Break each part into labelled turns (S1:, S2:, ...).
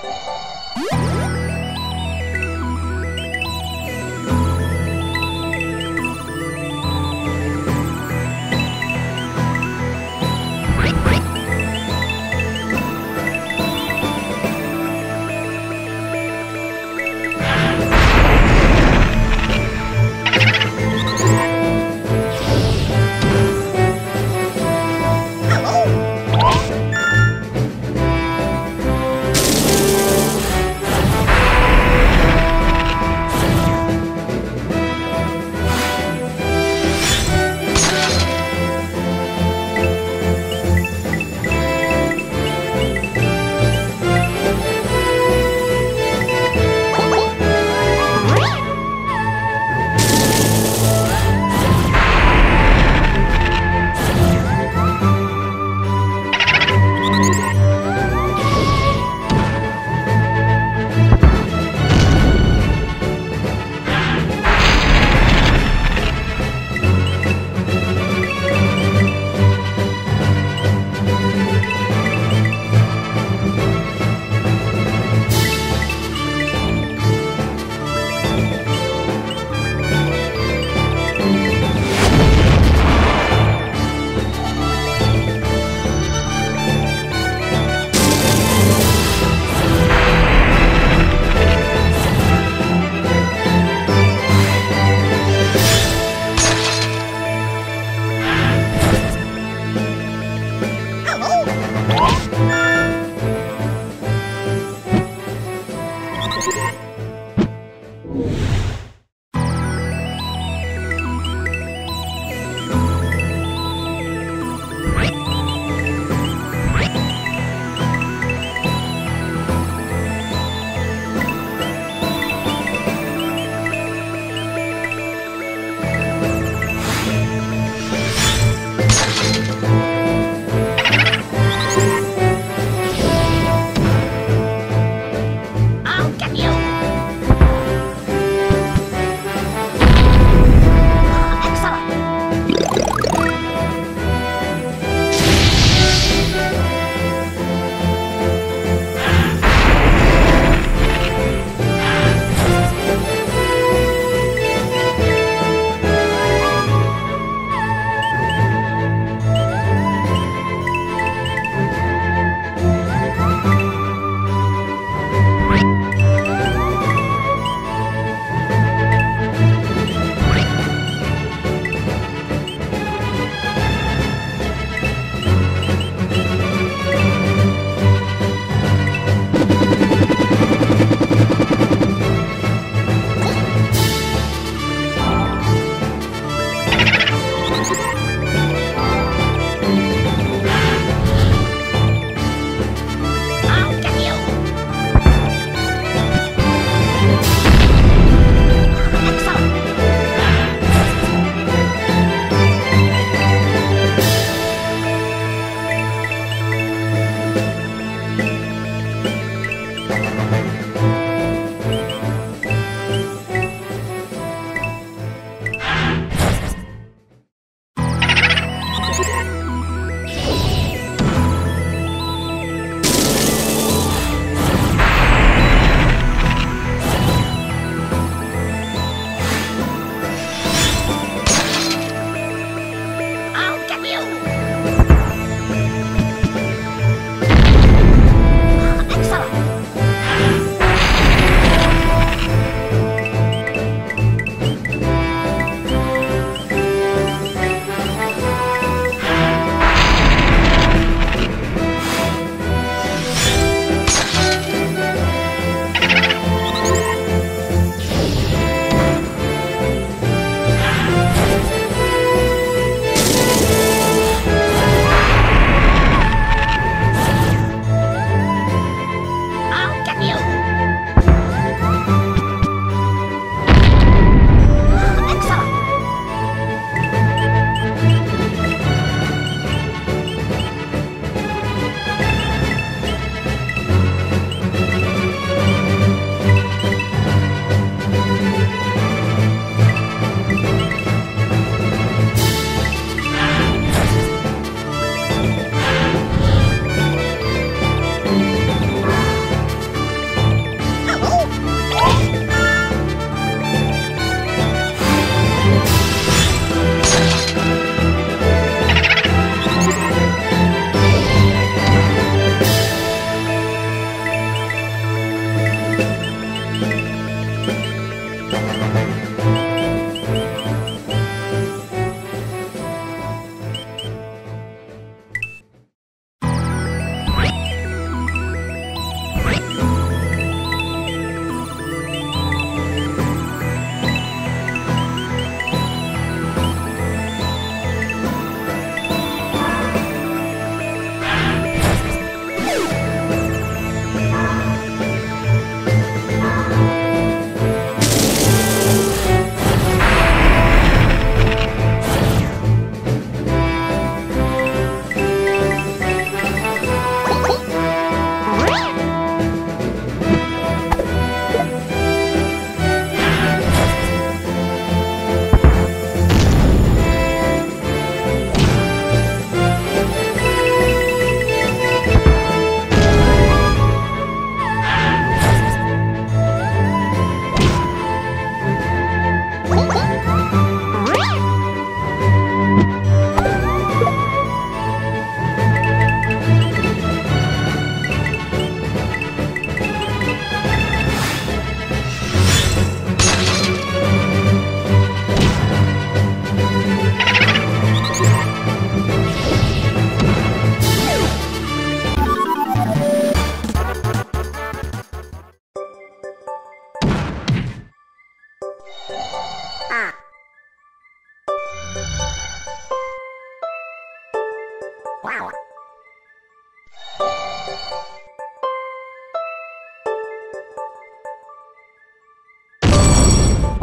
S1: Thank you.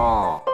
S1: 哦。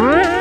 S1: Huh?